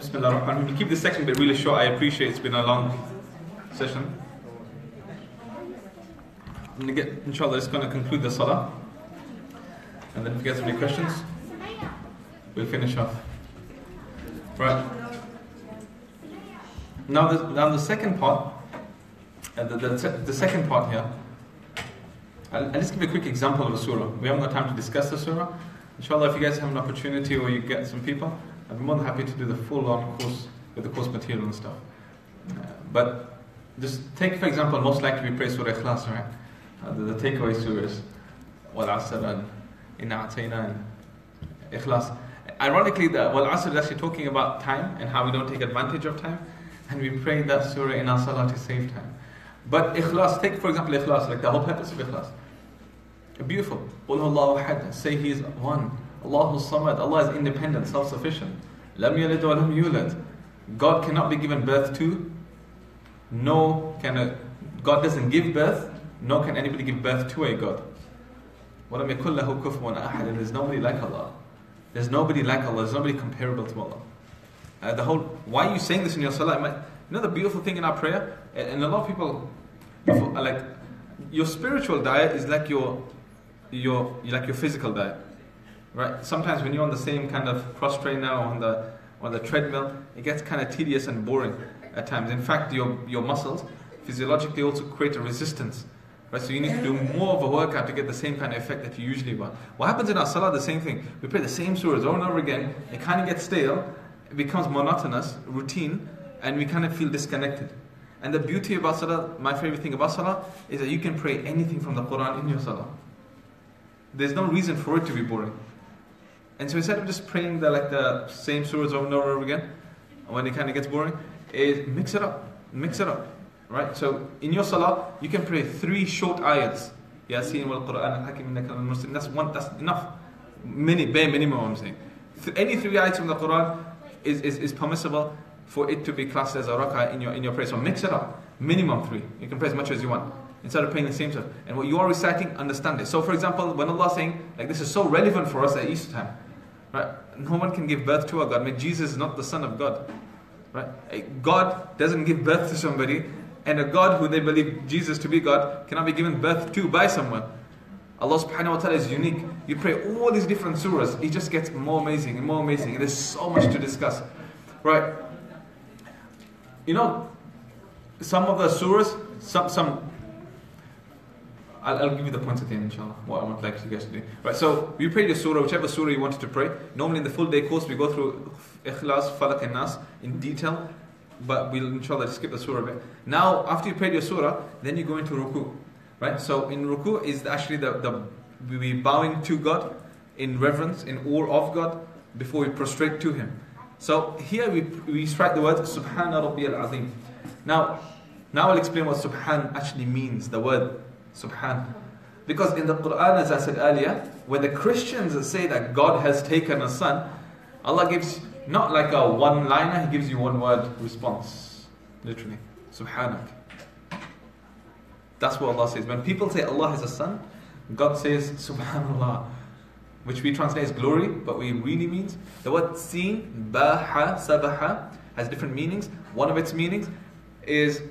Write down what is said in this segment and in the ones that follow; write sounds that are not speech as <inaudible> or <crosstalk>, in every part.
Bismillah. We'll keep this section bit really short. I appreciate it's been a long session. I'm gonna get, inshallah, just gonna conclude the salah. And then if you guys have any questions, we'll finish off. Right. Now the, now the second part, uh, the, the, the second part here, I'll, I'll just give a quick example of a surah. We haven't got time to discuss the surah. Inshallah, if you guys have an opportunity or you get some people, I'd be more than happy to do the full-on course with the course material and stuff. Uh, but just take, for example, most likely we pray Surah Ikhlas, right? Uh, the, the takeaway surahs, Wal Asr and Inna Atayna and Ikhlas. Ironically, the Wal Asr is actually talking about time and how we don't take advantage of time. And we pray that surah in our salah to save time. But Ikhlas, take for example Ikhlas, like the whole purpose of Ikhlas. Beautiful. Say He is one. Allahu Samad. Allah is independent, self-sufficient. Lam yalid wa lam yulad. God cannot be given birth to. No can a, God doesn't give birth. Nor can anybody give birth to a God. وَلَمْ يَكُنْ لَهُ كُفُوًا أَحَدٍ And there's nobody like Allah. There's nobody like Allah. There's nobody comparable to Allah. Uh, the whole why are you saying this in your salah? You know the beautiful thing in our prayer, and a lot of people, like your spiritual diet is like your your like your physical diet, right? Sometimes when you're on the same kind of cross trainer or on the on the treadmill, it gets kind of tedious and boring at times. In fact, your your muscles physiologically also create a resistance. Right, so you need to do more of a workout to get the same kind of effect that you usually want. What happens in our salah? The same thing. We pray the same surahs over and over again. It kind of gets stale. It becomes monotonous, routine, and we kind of feel disconnected. And the beauty about salah, my favorite thing about salah, is that you can pray anything from the Quran in your salah. There's no reason for it to be boring. And so instead of just praying the like the same surahs over and over again, when it kind of gets boring, is mix it up, mix it up, right? So in your salah, you can pray three short ayats. Yasin wal Quran al Hakim Muslim. That's one. That's enough. Mini, bare minimum. I'm saying. Any three ayats from the Quran is, is, is permissible for it to be classed as a rak'ah in your in your prayer. So mix it up. Minimum three. You can pray as much as you want instead of praying the same stuff. And what you are reciting, understand it. So, for example, when Allah is saying, like this is so relevant for us at Easter time, right? No one can give birth to a God. I mean, Jesus is not the Son of God, right? God doesn't give birth to somebody, and a God who they believe Jesus to be God cannot be given birth to by someone. Allah subhanahu wa ta'ala is unique. You pray all these different surahs, it just gets more amazing and more amazing. There's so much to discuss. Right? You know, some of the surahs, some some I'll, I'll, give you the points at the end, inshallah, what I would like you guys to do. Right, so you pray your surah, whichever surah you wanted to pray. Normally in the full day course, we go through Ikhlas, Falak, and Nas in detail, but we'll inshallah skip the surah a bit. Now, after you prayed your surah, then you go into ruku. Right, so in ruku is actually the, the we bowing to God in reverence, in awe of God, before we prostrate to Him. So here we, we strike the word Subhana Rabbi al Azim. Now, now I'll explain what Subhan actually means, the word Subhan. Because in the Quran, as I said earlier, when the Christians say that God has taken a son, Allah gives not like a one liner, He gives you one word response. Literally. Subhanak. That's what Allah says. When people say Allah has a son, God says Subhanallah, which we translate as glory, but we really means the word seen, baha, sabaha, has different meanings. One of its meanings is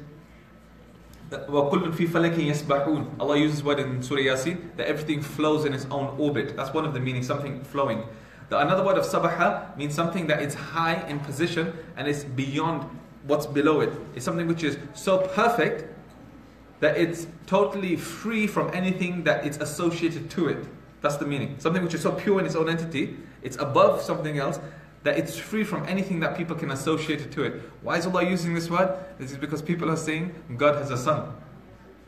وَكُلٌّ فِي فَلَكٍ يَسْبَحُونَ Allah uses word in Surah Yasin that everything flows in its own orbit. That's one of the meanings, something flowing. The another word of sabaha means something that is high in position and is beyond what's below it. It's something which is so perfect that it's totally free from anything that it's associated to it. That's the meaning. Something which is so pure in its own entity, it's above something else, that it's free from anything that people can associate it to it. Why is Allah using this word? This is because people are saying God has a son.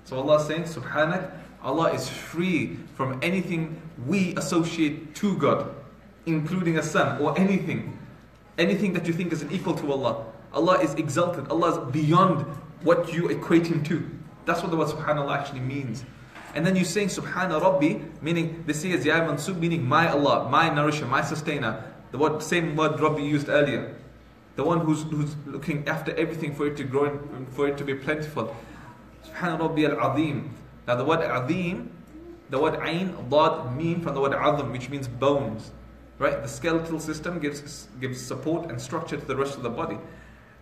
So Allah is saying, Subhanak, Allah is free from anything we associate to God, including a son or anything. Anything that you think is an equal to Allah. Allah is exalted. Allah is beyond what you equate Him to. That's what the word Subhanallah actually means. And then you're saying Subhana Rabbi, meaning this is Ya Mansub, meaning my Allah, my nourisher, my sustainer, the word, same word Rabbi used earlier. The one who's, who's looking after everything for it to grow and for it to be plentiful. Subhana Rabbi al-Azim. Now the word Azim, the word Ain, Dad, Meen from the word Azim, which means bones. right? The skeletal system gives gives support and structure to the rest of the body.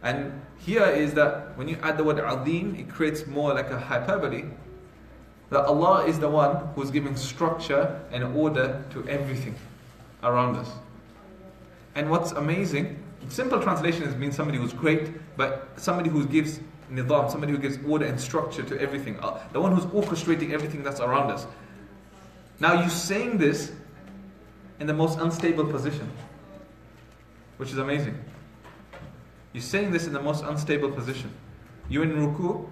And here is that when you add the word azim, it creates more like a hyperbole. That Allah is the one who's giving structure and order to everything around us. And what's amazing, simple translation is means somebody who's great, but somebody who gives nidam, somebody who gives order and structure to everything, uh, the one who's orchestrating everything that's around us. Now you're saying this in the most unstable position, which is amazing. You're saying this in the most unstable position. You're in ruku,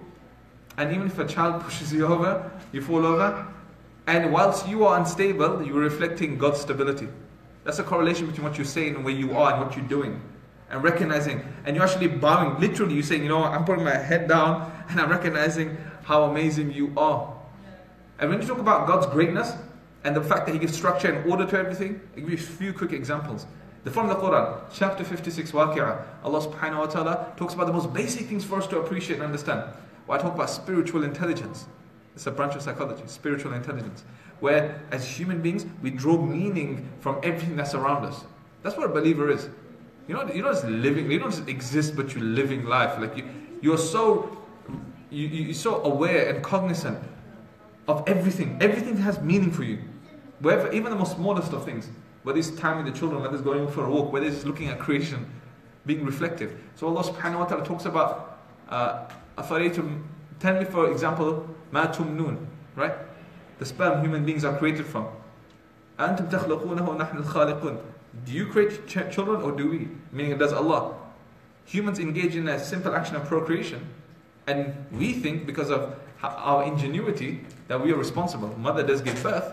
and even if a child <laughs> pushes you over, you fall over, and whilst you are unstable, you're reflecting God's stability. That's a correlation between what you're saying and where you are and what you're doing. And recognizing, and you're actually bowing. Literally, you're saying, you know, I'm putting my head down <laughs> and I'm recognizing how amazing you are. And when you talk about God's greatness and the fact that He gives structure and order to everything, I'll give you a few quick examples. The form of the Quran, chapter 56, Waqi'ah, Allah subhanahu wa ta'ala talks about the most basic things for us to appreciate and understand. Well, I talk about spiritual intelligence. It's a branch of psychology, spiritual intelligence where as human beings we draw meaning from everything that's around us. That's what a believer is. You know, you're not just living, you don't just exist, but you're living life. Like you, you're so, you, you're so aware and cognizant of everything. Everything has meaning for you. Wherever, even the most smallest of things, whether it's time with the children, whether it's going for a walk, whether it's looking at creation, being reflective. So Allah subhanahu wa ta'ala talks about, uh, tell me for example, ma tumnun, right? the sperm human beings are created from. أَنْتُمْ تَخْلَقُونَهُ ونحن الْخَالِقُونَ Do you create ch children or do we? Meaning, does Allah? Humans engage in a simple action of procreation. And we think, because of our ingenuity, that we are responsible. Mother does give birth,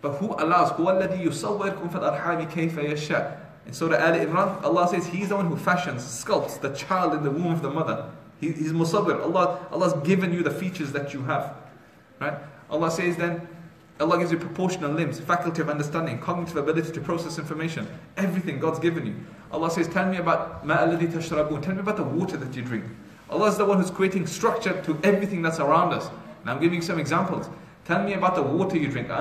but who allows? هُوَ الَّذِي يُصَوَّرْكُمْ فِي الْأَرْحَامِ كَيْفَ يَشَاءُ In Surah Ali Imran, Allah says He's the one who fashions, sculpts the child in the womb of the mother. He, he's Musawwir. Allah, Allah's given you the features that you have. Right? Allah says then, Allah gives you proportional limbs, faculty of understanding, cognitive ability to process information. Everything God's given you. Allah says, Tell me about ma'aladi tashrabun. Tell me about the water that you drink. Allah is the one who's creating structure to everything that's around us. Now I'm giving you some examples. Tell me about the water you drink. Do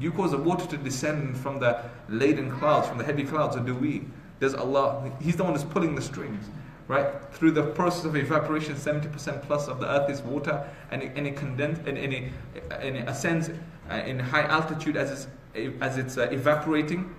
you cause the water to descend from the laden clouds, from the heavy clouds, or do we? There's Allah. He's the one who's pulling the strings right? Through the process of evaporation, 70% plus of the earth is water, and it, and it condense and, and, it, and it ascends uh, in high altitude as it's, as it's uh, evaporating,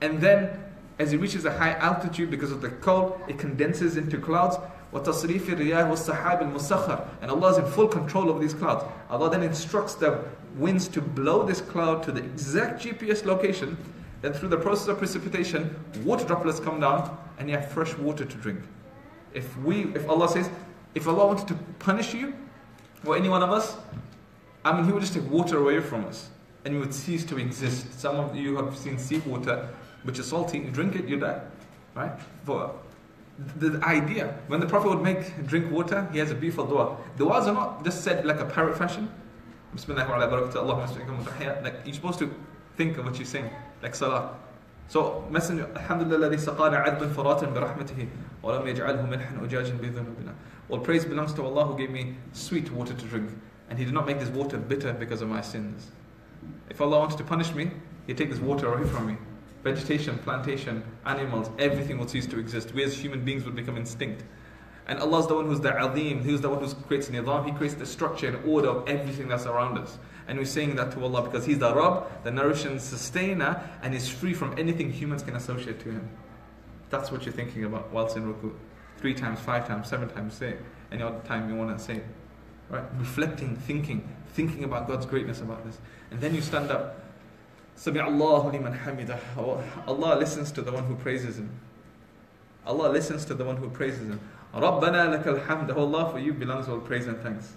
and then as it reaches a high altitude because of the cold, it condenses into clouds. وتصريف الرياح والسحاب المسخر and Allah is in full control of these clouds. Allah then instructs the winds to blow this cloud to the exact GPS location. Then through the process of precipitation, water droplets come down and you have fresh water to drink. if we, if Allah says, if Allah wanted to punish you or any one of us, I mean, He would just take water away from us and we would cease to exist. Some of you have seen seawater, which is salty. You drink it, you die, right? For the, idea when the Prophet would make drink water, he has a beautiful dua. Duas are not just said like a parrot fashion. Like you're supposed to think of what you're saying, like salah. So, Messenger, Alhamdulillah, الذي سقانا عذبا فراتا برحمته ولم يجعله ملحا أجاجا بذنوبنا. All praise belongs to Allah who gave me sweet water to drink, and He did not make this water bitter because of my sins. If Allah wants to punish me, He'd take this water away from me. Vegetation, plantation, animals, everything will cease to exist. We as human beings will become extinct. And Allah is the one who's the Azim, who's the one who creates nidam, He creates the structure and order of everything that's around us. And we're saying that to Allah because He's the Rabb, the nourishing sustainer, and is free from anything humans can associate to Him. That's what you're thinking about whilst in ruku. Three times, five times, seven times, say. Any other time you want to say. Right? Reflecting, thinking, thinking about God's greatness about this. And then you stand up. Allahu. Allah listens to the one who praises Him. Allah listens to the one who praises Him. Rabbana lakal hamd. Oh Allah, for you belongs all praise and thanks.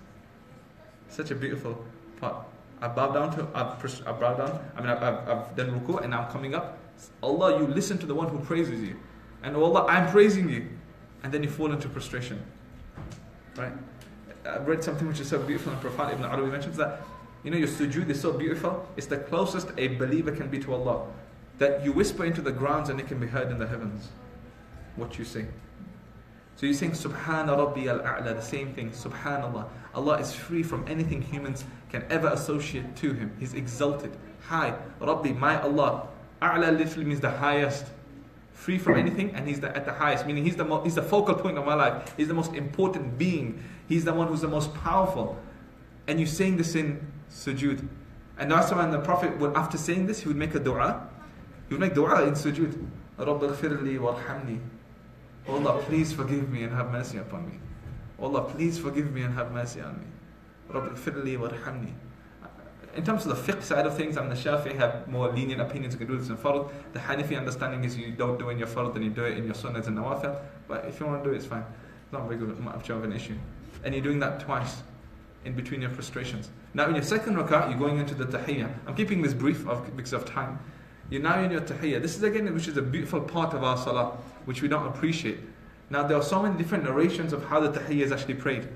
Such a beautiful part. I bow down to, I've, I bow down, I mean, I've, I've, I've done ruku and I'm coming up. Allah, you listen to the one who praises you. And oh Allah, I'm praising you. And then you fall into prostration. Right? I read something which is so beautiful and profound. Ibn Arabi mentions that, you know, your sujood is so beautiful. It's the closest a believer can be to Allah. That you whisper into the grounds and it can be heard in the heavens. What you say. So you're saying Subhana Rabbi al A'la, the same thing, Subhanallah. Allah is free from anything humans can ever associate to Him. He's exalted, high. Rabbi, my Allah. A'la literally means the highest. Free from anything, and He's the, at the highest, meaning He's the, mo- he's the focal point of my life. He's the most important being. He's the one who's the most powerful. And you're saying this in sujood. And that's why the Prophet would, after saying this, he would make a dua. He would make dua in sujood. رَبِّ اغْفِرْ لِي وَارْحَمْنِي Oh Allah, please forgive me and have mercy upon me. Oh Allah, please forgive me and have mercy on me. رَبِّ اغْفِرْ لِي وَارْحَمْني in terms of the fiqh side of things, I mean, the Shafi'i have more lenient opinions. You can do this in fard. The Hanafi understanding is you don't do it in your fard, then you do it in your sunnahs and nawafil. But if you want to do it, it's fine. It's not very good, much of an issue. And you're doing that twice in between your frustrations. Now, in your second rak'ah, you're going into the tahiyyah. I'm keeping this brief of, because of time. You're now in your tahiyyah. This is again, which is a beautiful part of our salah, which we don't appreciate. Now, there are so many different narrations of how the tahiyyah is actually prayed.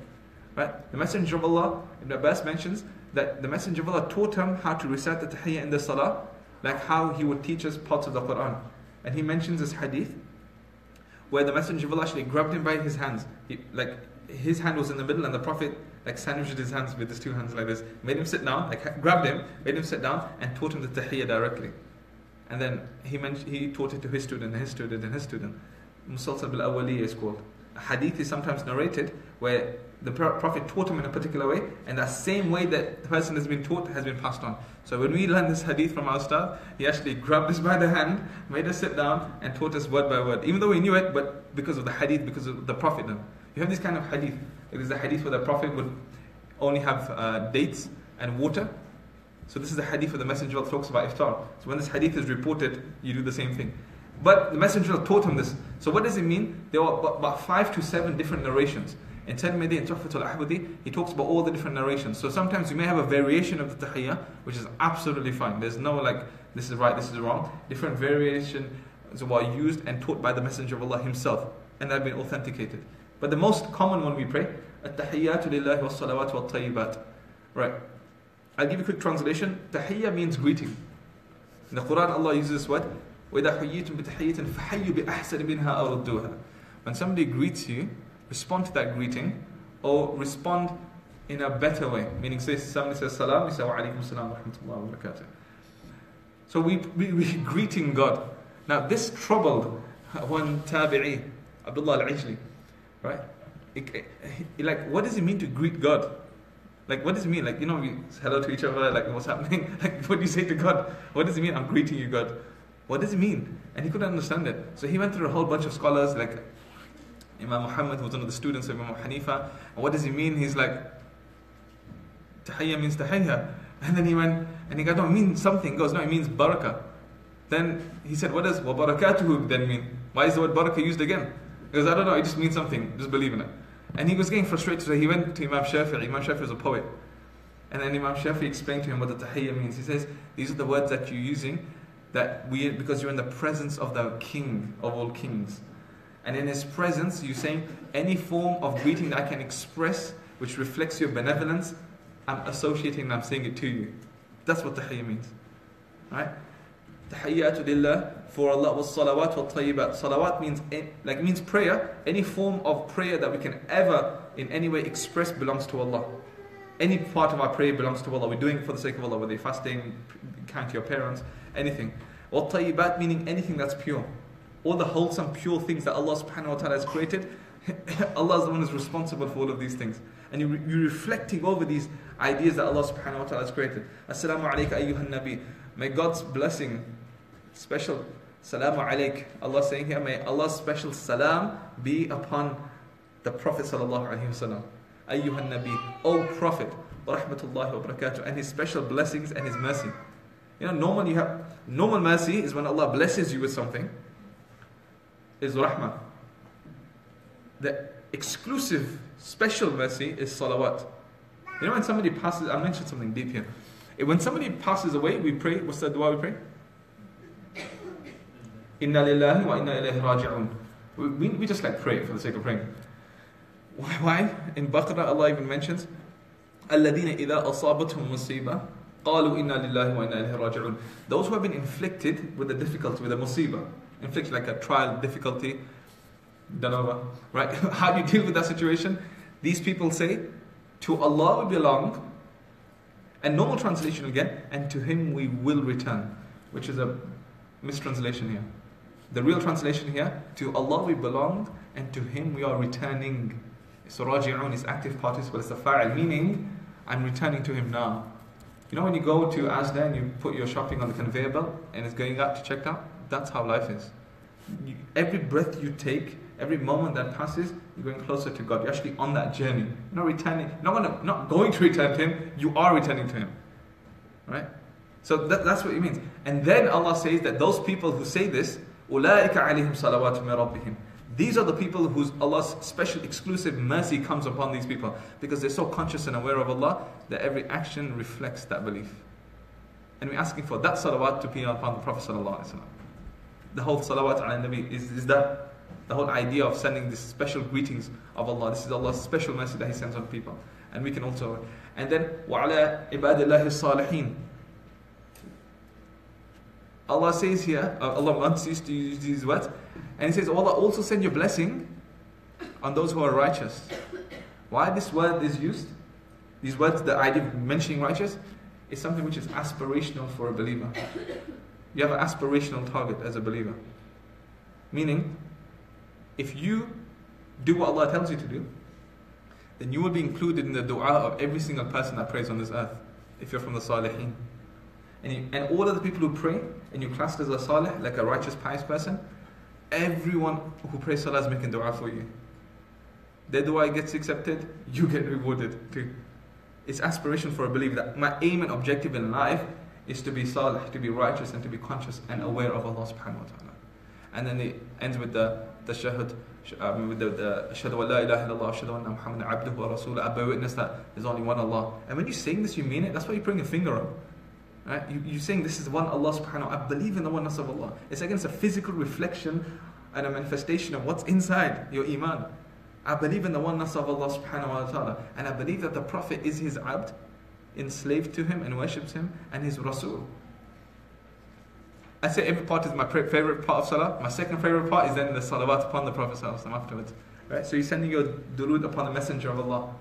Right? The Messenger of Allah, Ibn Abbas mentions that the Messenger of Allah taught him how to recite the tahiyyah in the salah, like how he would teach us parts of the Quran. And he mentions this hadith where the Messenger of Allah actually grabbed him by his hands. He, like his hand was in the middle, and the Prophet like sandwiched his hands with his two hands like this, made him sit down, like grabbed him, made him sit down, and taught him the tahiyyah directly. And then he mentioned, he taught it to his student, and his student, and his student. Musalsal bil awwaliyya is called. A hadith is sometimes narrated where the Prophet taught him in a particular way, and that same way that the person has been taught has been passed on. So when we learn this hadith from our staff, he actually grabbed us by the hand, made us sit down, and taught us word by word. Even though we knew it, but because of the hadith, because of the Prophet. You have this kind of hadith. It is the hadith where the Prophet would only have uh, dates and water. So this is the hadith of the Messenger talks about iftar. So when this hadith is reported, you do the same thing. But the Messenger taught him this. So what does it mean? There are about five to seven different narrations. In Tirmidhi and Tuhfatul Ahwadi, he talks about all the different narrations. So sometimes you may have a variation of the tahiyyah, which is absolutely fine. There's no like, this is right, this is wrong. Different variation variations were used and taught by the Messenger of Allah himself. And that have been authenticated. But the most common one we pray, At-tahiyyatu lillahi wa salawat wa tayyibat. Right. I'll give you a quick translation. Tahiyya means greeting. In the Quran, Allah uses this word. وَإِذَا حُيِّيتُم بِتَحِيَّةٍ فَحَيُّوا بِأَحْسَنِ مِنْهَا أَوْ رُدُّوهَا When somebody greets you, respond to that greeting or respond in a better way. Meaning, say somebody says salam, you say wa alaikum salam wa rahmatullahi wa barakatuh. So we, we, we <laughs> greeting God. Now this troubled one tabi'i, Abdullah al-Ijli, right? It, it, like, what does it mean to greet God? Like, what does it mean? Like, you know, we hello to each other, like, what's happening? <laughs> Like, what do you say to God? What does it mean? I'm greeting you, God. What does it mean? And he couldn't understand it. So he went through a whole bunch of scholars, like Imam Muhammad was one of the students of Imam Hanifa. And what does he mean? He's like, Tahiyya means Tahiyya. <laughs> And then he went, and he got, no, it means something. He goes, no, it means Barakah. Then he said, what does wa barakatuhu then mean? Why is the word barakah used again? Because I don't know, it just means something. Just believe in it. And he was getting frustrated, so he went to Imam Shafi'i. Imam Shafi'i was a poet. And then Imam Shafi'i explained to him what the tahiyya means. He says, These are the words that you're using that we because you're in the presence of the king of all kings. And in his presence, you're saying any form of greeting that I can express which reflects your benevolence, I'm associating and I'm saying it to you. That's what tahiyya means. Right? Tahiyyatu lillah for Allah was salawat wa tayyibat. Salawat means like means prayer. Any form of prayer that we can ever in any way express belongs to Allah. Any part of our prayer belongs to Allah. We're doing it for the sake of Allah, whether you're fasting, count your parents, anything. Wa tayyibat meaning anything that's pure. All the wholesome, pure things that Allah subhanahu wa ta'ala has created, <laughs> Allah is the one who's responsible for all of these things. And you, you're reflecting over these ideas that Allah subhanahu wa ta'ala has created. Assalamu alaikum ayyuhan nabi. May God's blessing, special salamu alayk, Allah saying here, may Allah's special salam be upon the Prophet sallallahu alayhi wasallam. Nabi, O Prophet, rahmatullahi wa barakatuh, and his special blessings and his mercy. You know, normal you have normal mercy is when Allah blesses you with something. Is rahmah. The exclusive, special mercy is salawat. You know when somebody passes, I mentioned something deep here. When somebody passes away, we pray. What's the dua we pray? Inna lillahi wa inna ilayhi raji'un. We, we just like pray for the sake of praying. Why? Why? In Baqarah, Allah even mentions, الَّذِينَ إِذَا أَصَابَتْهُمْ مُصِيبَةٌ قالوا إنا لله وإنا إليه راجعون. Those who have been inflicted with a difficulty, with a musibah, inflicted like a trial, difficulty, Done over. Right? <laughs> How do you deal with that situation? These people say, To Allah we belong, and normal translation again, and to Him we will return, which is a mistranslation here. The real translation here, to Allah we belong, and to Him we are returning. So raji'un is active participle, it's the fa'il, meaning I'm returning to Him now. You know when you go to Asda and you put your shopping on the conveyor belt and it's going out to check out? That's how life is. Every breath you take, every moment that passes, you're going closer to God. You're actually on that journey. You're not returning, you're not, gonna, not going to return to Him, you are returning to Him. Right? So that, that's what it means. And then Allah says that those people who say this, أُولَٰئِكَ عَلَيْهِمْ صَلَوَاتُ مِنْ رَبِّهِمْ these are the people whose Allah's special exclusive mercy comes upon these people because they're so conscious and aware of Allah that every action reflects that belief. And we're asking for that salawat to be upon the Prophet. The whole salawat ala Nabi is, is that the whole idea of sending these special greetings of Allah. This is Allah's special mercy that He sends on people. And we can also. And then, وَعَلَى عِبَادِ اللَّهِ الصَّالِحِينَ Allah says here, uh, Allah wants us to use these words. And he says, Allah also send your blessing on those who are righteous. Why this word is used? These words, the idea of mentioning righteous, is something which is aspirational for a believer. You have an aspirational target as a believer. Meaning, if you do what Allah tells you to do, then you will be included in the dua of every single person that prays on this earth, if you're from the Salihin. And, you, and all of the people who pray, and you're classed as a Salih, like a righteous, pious person, Everyone who prays salah is making dua for you. Their dua gets accepted, you get rewarded too. It's aspiration for a believer that my aim and objective in life is to be salih, to be righteous, and to be conscious and aware of Allah subhanahu wa ta'ala. And then it ends with the the shahud, um, with the, the wa la ilaha illallah, ashhadu abduhu wa rasulullah. I bear witness that there's only one Allah. And when you're saying this, you mean it. That's why you bring your finger up. Right? You, you're saying this is one Allah subhanahu wa ta'ala. I believe in the oneness of Allah. It's against a physical reflection and a manifestation of what's inside your iman. I believe in the oneness of Allah subhanahu wa ta'ala. And I believe that the Prophet is his abd, enslaved to him and worships him, and his Rasul. I say every part is my favorite part of Salah. My second favorite part is then the salawat upon the Prophet afterwards. Right? So you're sending your durood upon the Messenger of Allah.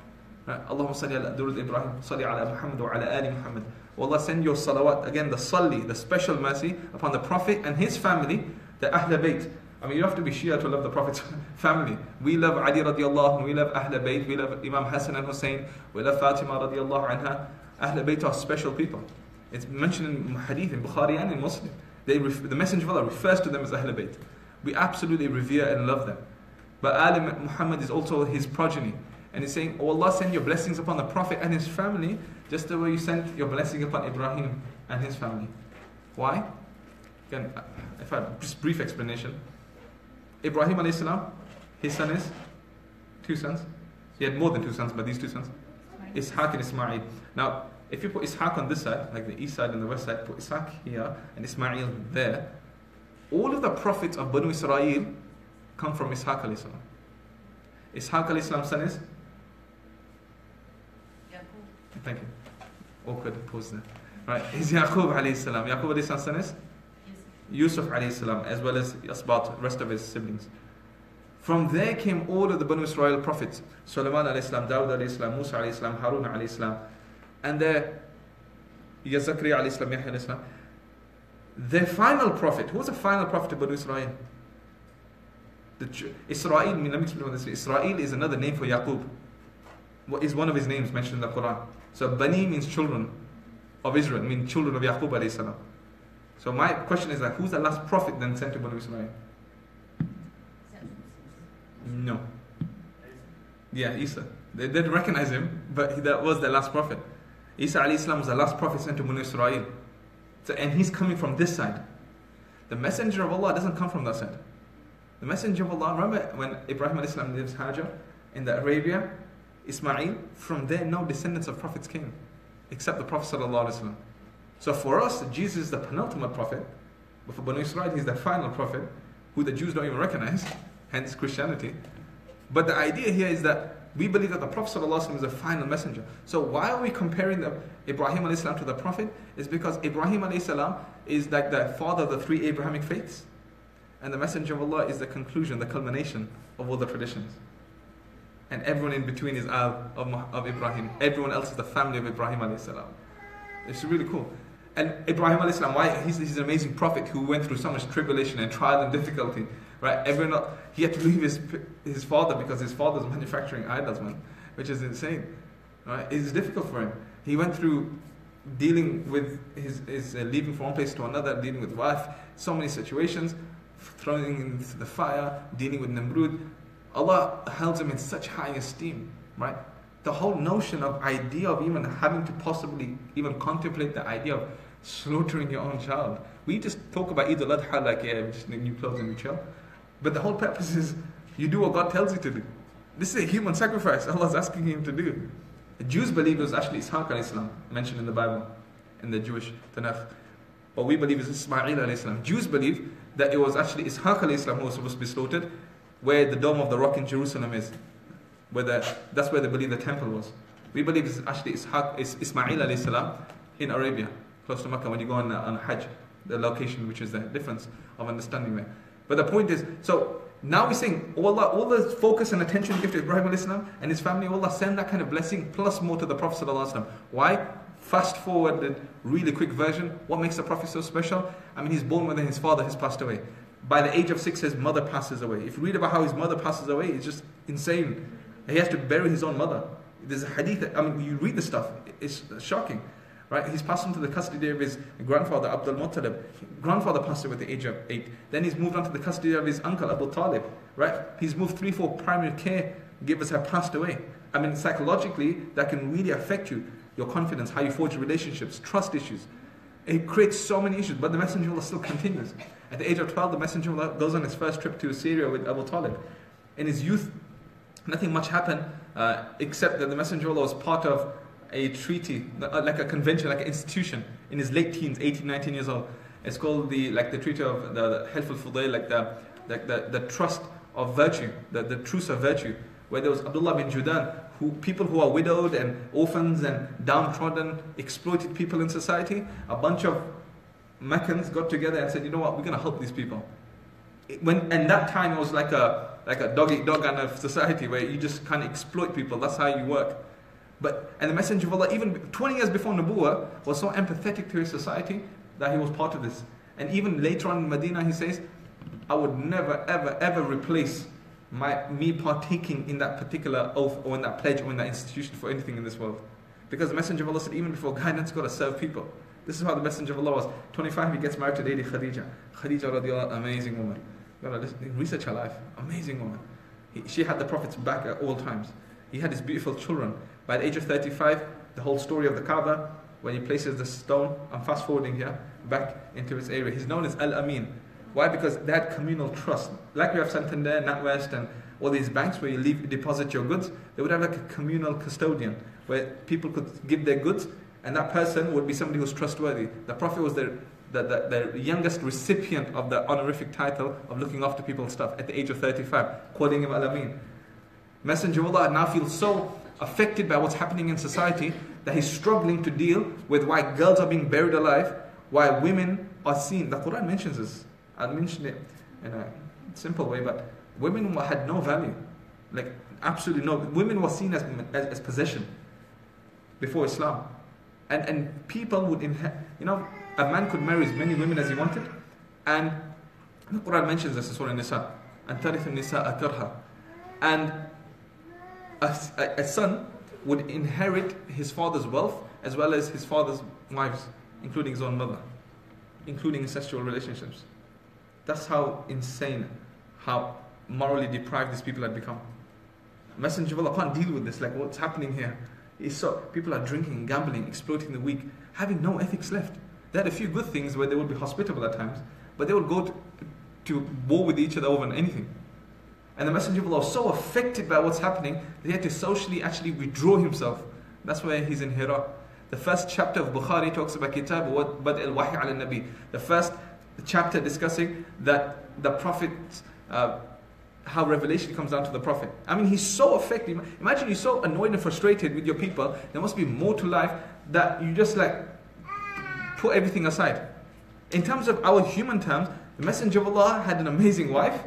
Right? Allahumma salli ala durud Ibrahim, salli ala Muhammad wa ala ali Muhammad. Allah, send your salawat, again the salli, the special mercy upon the Prophet and his family, the Ahl Bayt. I mean, you have to be Shia to love the Prophet's <laughs> family. We love Ali radiallahu we love Ahl Bayt, we love Imam Hassan and Hussein, we love Fatima radiallahu anha. Ahl Bayt are special people. It's mentioned in Hadith, in Bukhari and in Muslim. They the Messenger of Allah refers to them as Ahl Bayt. We absolutely revere and love them. But Ali Muhammad is also his progeny. And he's saying, Oh Allah, send your blessings upon the Prophet and his family, just the way you sent your blessing upon Ibrahim and his family. Why? Again, uh, if I just a brief explanation. Ibrahim alayhi salam, his son is two sons. He had more than two sons, but these two sons. Ishaq and Ismail. Now, if you put Ishaq on this side, like the east side and the west side, put Ishaq here and Ismail there, all of the prophets of Banu Israel come from Ishaq alayhi salam. Ishaq alayhi salam's son is Thank you. Awkward pause there. Right, is Yaqub alayhi salam. Yaqub alayhi salam's son is? Yusuf alayhi salam, as well as Asbat, rest of his siblings. From there came all of the Banu Israel prophets. Sulaiman alayhi salam, Dawud alayhi salam, Musa alayhi salam, Harun alayhi salam. And there, Yazakri alayhi salam, Yahya alayhi. Their final prophet, who was the final prophet of Banu Israel? The, Israel, let me explain this is. Israel is another name for Yaqub. What is one of his names mentioned in the Quran. So Bani means children of Israel, mean children of Yaqub alayhi salam. So my question is that who's the last prophet then sent to Banu Israel? No. Yeah, Isa. They did recognize him, but that was the last prophet. Isa salam was the last prophet sent to Banu Israel. So, and he's coming from this side. The messenger of Allah doesn't come from that side. The messenger of Allah, remember when Ibrahim alayhi salam lives Hajar in the Arabia, Ismail, from there no descendants of prophets came, except the Prophet. So for us, Jesus is the penultimate prophet, but for Banu Israel, he's the final prophet, who the Jews don't even recognize, hence Christianity. But the idea here is that we believe that the Prophet ﷺ is the final messenger. So why are we comparing the Ibrahim ﷺ to the Prophet? Is because Ibrahim ﷺ is like the father of the three Abrahamic faiths. And the Messenger of Allah is the conclusion, the culmination of all the traditions. And everyone in between is Al of, of Ibrahim. Everyone else is the family of Ibrahim alayhi salam. It's really cool. And Ibrahim alayhi salam, why? He's, he's an amazing prophet who went through so much tribulation and trial and difficulty. Right? Everyone, he had to leave his, his father because his father's <laughs> manufacturing idols, man, which is insane. Right? It's difficult for him. He went through dealing with his, his uh, leaving from one place to another, dealing with wife, so many situations, throwing into the fire, dealing with Namrud. Allah held him in such high esteem, right? The whole notion of idea of even having to possibly even contemplate the idea of slaughtering your own child. We just talk about Eid al-Adha like, yeah, just new clothes and we chill. But the whole purpose is you do what God tells you to do. This is a human sacrifice Allah is asking him to do. The Jews believe it was actually Ishaq al-Islam, mentioned in the Bible, in the Jewish Tanakh. But we believe it's Ismail al-Islam. Jews believe that it was actually Ishaq al-Islam who was supposed to be slaughtered, where the Dome of the Rock in Jerusalem is. Where the, that's where they believe the temple was. We believe it's actually Ishaq, it's Ismail al-Islam in Arabia, close to Makkah, when you go on, uh, on Hajj, the location which is the difference of understanding there. But the point is, so now we're saying, oh Allah, all the focus and attention give to Ibrahim Islam and his family, oh Allah send that kind of blessing plus more to the Prophet. Why? Fast forward the really quick version. What makes the Prophet so special? I mean, he's born when his father has passed away. By the age of six, his mother passes away. If you read about how his mother passes away, it's just insane. He has to bury his own mother. There's a hadith, I mean, you read the stuff, it's shocking. Right? He's passed into the custody of his grandfather, Abdul Muttalib. Grandfather passed away at the age of eight. Then he's moved on to the custody of his uncle, Abu Talib. Right? He's moved three, four primary care givers have passed away. I mean, psychologically, that can really affect you, your confidence, how you forge relationships, trust issues. It creates so many issues, but the Messenger of Allah still continues. At the age of 12, the Messenger of Allah goes on his first trip to Syria with Abu Talib. In his youth, nothing much happened uh, except that the Messenger of Allah was part of a treaty, uh, like a convention, like an institution, in his late teens, 18, 19 years old. It's called the like the Treaty of the, Hilf al like the, like the, the trust of virtue, the, the truce of virtue, where there was Abdullah bin Judan, who people who are widowed and orphans and downtrodden, exploited people in society. A bunch of Meccans got together and said, you know what, we're going to help these people. when and that time it was like a like a dog eat dog kind of society where you just kind of exploit people. That's how you work. But and the Messenger of Allah, even 20 years before Nubuwa, was so empathetic to his society that he was part of this. And even later on in Medina, he says, I would never, ever, ever replace my me partaking in that particular oath or in that pledge or in that institution for anything in this world. Because the Messenger of Allah said, even before guidance, got to serve people. This is how the Messenger of Allah was. 25, he gets married to Lady Khadija. Khadija, radiallahu, amazing woman. Got to research her life. Amazing woman. He, she had the Prophet's back at all times. He had his beautiful children. By the age of 35, the whole story of the Kaaba, when he places the stone, I'm fast forwarding here, back into its area. He's known as Al Amin. Why? Because they had communal trust. Like we have Santander, NatWest, and all these banks where you leave, deposit your goods, they would have like a communal custodian where people could give their goods, and that person would be somebody who's trustworthy. The Prophet was the, the, the, the youngest recipient of the honorific title of looking after people's stuff at the age of 35, calling him Al Amin. Messenger of Allah now feels so affected by what's happening in society that he's struggling to deal with why girls are being buried alive, why women are seen. The Quran mentions this. I'll mention it in a simple way, but women had no value. Like, absolutely no. Women were seen as, as, as possession before Islam. And, and people would inherit, you know, a man could marry as many women as he wanted. And the Quran mentions this in Surah Nisa. And tarith nisa karha. And a, a, son would inherit his father's wealth as well as his father's wives, including his own mother, including incestual relationships. That's how insane, how morally deprived these people had become. Messenger of Allah can't deal with this, like what's happening here. Is so people are drinking, gambling, exploiting the weak, having no ethics left. They had a few good things where they would be hospitable at times, but they would go to, to war with each other over anything. And the Messenger of Allah was so affected by what's happening that he had to socially actually withdraw himself. That's why he's in Hira. The first chapter of Bukhari talks about Kitab Bad al Wahi al Nabi. The first chapter discussing that the Prophet, uh, how revelation comes down to the Prophet. I mean, he's so affected. Imagine you're so annoyed and frustrated with your people. There must be more to life that you just like put everything aside. In terms of our human terms, The Messenger of Allah had an amazing wife,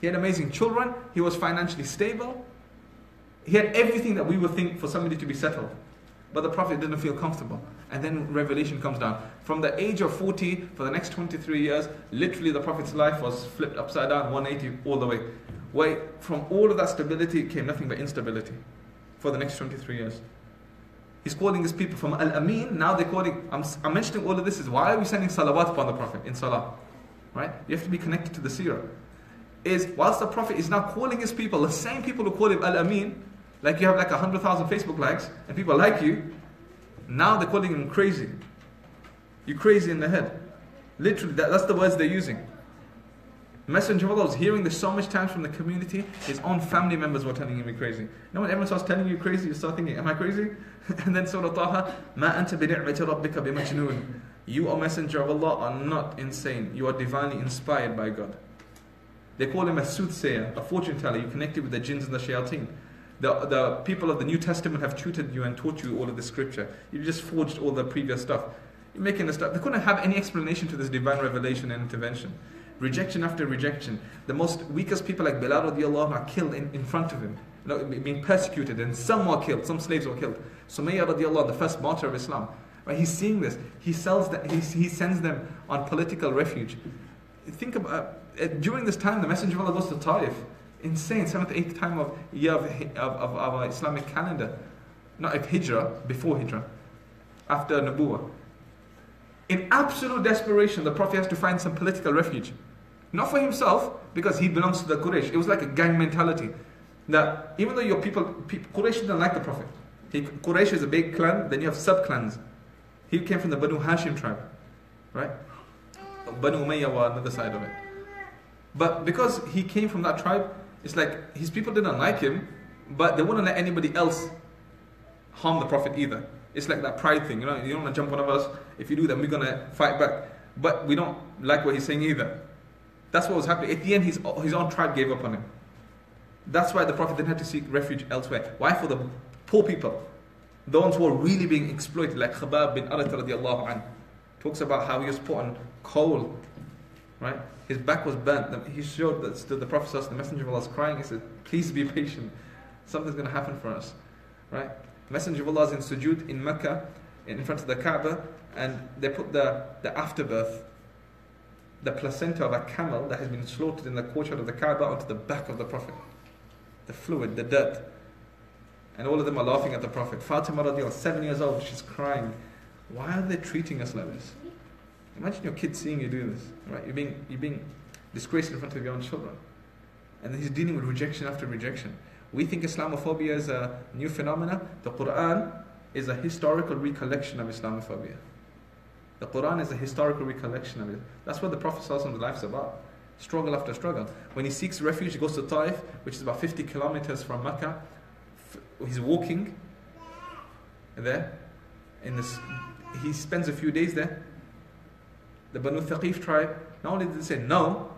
he had amazing children, he was financially stable, he had everything that we would think for somebody to be settled. But the Prophet didn't feel comfortable. And then revelation comes down. From the age of 40, for the next 23 years, literally the Prophet's life was flipped upside down, 180 all the way. Wait, from all of that stability came nothing but instability for the next 23 years. He's calling his people from Al Amin, now they're calling. I'm, I'm mentioning all of this is why are we sending salawat upon the Prophet in salah? Right? You have to be connected to the seerah. Is whilst the Prophet is now calling his people, the same people who call him Al Amin, like you have like 100,000 Facebook likes and people like you, now they're calling him crazy. You're crazy in the head. Literally, that, that's the words they're using. Messenger of Allah was hearing this so much times from the community, his own family members were telling him you're crazy. You know when everyone starts telling you crazy, you start thinking, Am I crazy? <laughs> and then Surah Taha, Ma anta rabbika. You, O Messenger of Allah, are not insane. You are divinely inspired by God. They call him a soothsayer, a fortune teller. You connected with the jinns and the shayateen. The, the people of the New Testament have tutored you and taught you all of the scripture. You just forged all the previous stuff. You're making this stuff. They couldn't have any explanation to this divine revelation and intervention. Rejection after rejection. The most weakest people like Bilal radiallahu are killed in, in front of him, being persecuted, and some were killed, some slaves were killed. Sumayya radiallahu, the first martyr of Islam, right? He's seeing this. He sells that. He, he sends them on political refuge. Think about Uh, during this time, the Messenger of Allah goes to Taif insane, seventh, eighth time of year of, of, of our Islamic calendar. Not of Hijrah, before Hijrah, after Nabuwa. In absolute desperation, the Prophet has to find some political refuge. Not for himself, because he belongs to the Quraysh. It was like a gang mentality. That even though your people, people Quraysh didn't like the Prophet. He, Quraysh is a big clan, then you have sub clans. He came from the Banu Hashim tribe, right? Banu Umayyah were on the other side of it. But because he came from that tribe, it's like his people didn't like him, but they wouldn't let anybody else harm the Prophet either. It's like that pride thing, you know, you don't want to jump on one of us. If you do, then we're going to fight back. But we don't like what he's saying either. That's what was happening. At the end, his, his own tribe gave up on him. That's why the Prophet didn't have to seek refuge elsewhere. Why? For the poor people. The ones who are really being exploited, like Khabab bin Arat radiallahu anh. Talks about how he was put on coal, right? His back was burnt. He showed that to the Prophet, the Messenger of Allah was crying. He said, Please be patient. Something's going to happen for us. Right? The Messenger of Allah is in sujood in Mecca, in front of the Kaaba, and they put the, the afterbirth, the placenta of a camel that has been slaughtered in the courtyard of the Kaaba onto the back of the Prophet. The fluid, the dirt. And all of them are laughing at the Prophet. Fatima radiallahu seven years old, she's crying. Why are they treating us like this? Imagine your kid seeing you do this, right? You're being, you're being disgraced in front of your own children. And he's dealing with rejection after rejection. We think Islamophobia is a new phenomenon. The Quran is a historical recollection of Islamophobia. The Quran is a historical recollection of it. That's what the Prophet's life is about. Struggle after struggle. When he seeks refuge, he goes to Taif, which is about 50 kilometers from Mecca. He's walking there. In this, he spends a few days there the Banu Thaqif tribe, not only did they say no,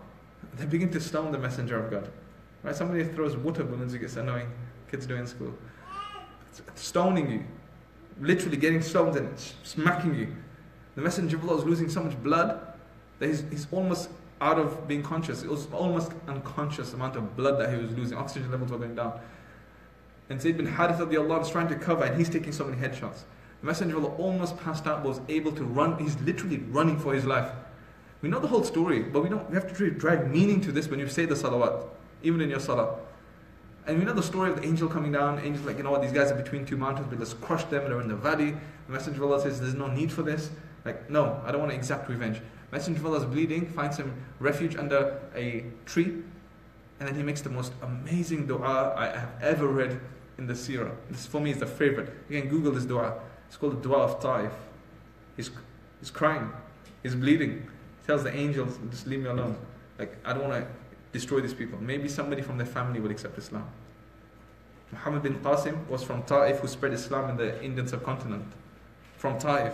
they begin to stone the messenger of God. Right? Somebody throws water balloons, it gets annoying. Kids do in school. Stoning you. Literally getting stones and smacking you. The messenger of Allah is losing so much blood that he's, he's almost out of being conscious. It was almost unconscious amount of blood that he was losing. Oxygen levels were going down. And Zayd bin Allah is trying to cover and he's taking so many headshots. The Messenger of Allah almost passed out, was able to run. He's literally running for his life. We know the whole story, but we don't. We have to drag meaning to this when you say the salawat, even in your salah. And we know the story of the angel coming down. Angels like, you know what, these guys are between two mountains, but let's crush them. They're in the valley. The Messenger of Allah says, there's no need for this. Like, no, I don't want to exact revenge. Messenger of Allah is bleeding, finds him refuge under a tree, and then he makes the most amazing dua I have ever read in the seerah. This for me is the favorite. You can Google this dua. It's called the Dua of Taif. He's, he's crying. He's bleeding. He tells the angels, just leave me alone. Like, I don't want to destroy these people. Maybe somebody from their family will accept Islam. Muhammad bin Qasim was from Taif who spread Islam in the Indian subcontinent. From Taif,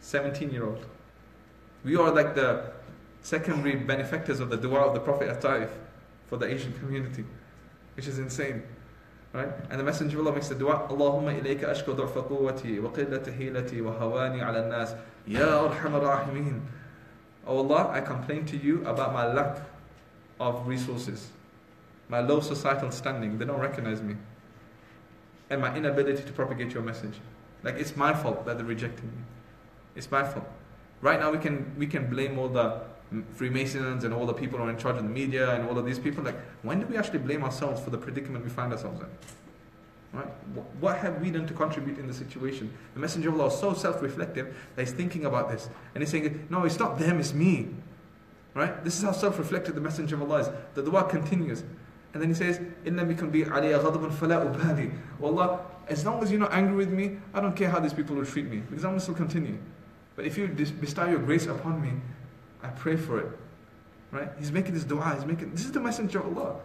17 year old. We are like the secondary benefactors of the dua of the Prophet at Taif for the Asian community, which is insane. Right? And the Messenger of Allah makes the dua, Allahumma ilayka ashku du'fa quwwati wa qillata hilati wa hawani ala nas. Ya arhamar rahimin. Oh Allah, I complain to you about my lack of resources, my low societal standing. They don't recognize me. And my inability to propagate your message. Like it's my fault that they're rejecting me. It's my fault. Right now we can we can blame all the Freemasons and all the people who are in charge of the media and all of these people. Like, when do we actually blame ourselves for the predicament we find ourselves in? Right? What have we done to contribute in the situation? The Messenger of Allah is so self-reflective that he's thinking about this and he's saying, "No, it's not them, it's me." Right? This is how self-reflective the Messenger of Allah is. The dua continues, and then he says, "Inna mikum bi aliya ghadabun ubali." Allah, as long as you're not angry with me, I don't care how these people will treat me because I'm going to still continue. But if you bestow your grace upon me, I pray for it. Right? He's making this dua. He's making, this is the Messenger of Allah.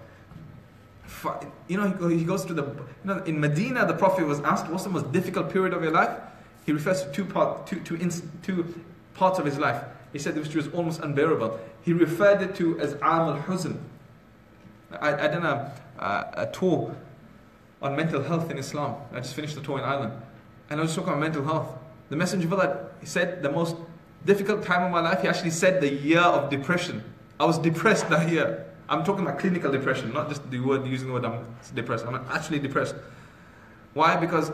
You know, he goes to the, you know, in Medina, the Prophet was asked, what's the most difficult period of your life? He refers to two, part, two, two, two parts of his life. He said which was almost unbearable. He referred it to as Am al Huzn. I, I done a, a, a tour on mental health in Islam. I just finished the tour in Ireland. And I was talking about mental health. The Messenger of Allah, said the most difficult time of my life, he actually said the year of depression. I was depressed that year. I'm talking about clinical depression, not just the word using the word I'm depressed. I'm actually depressed. Why? Because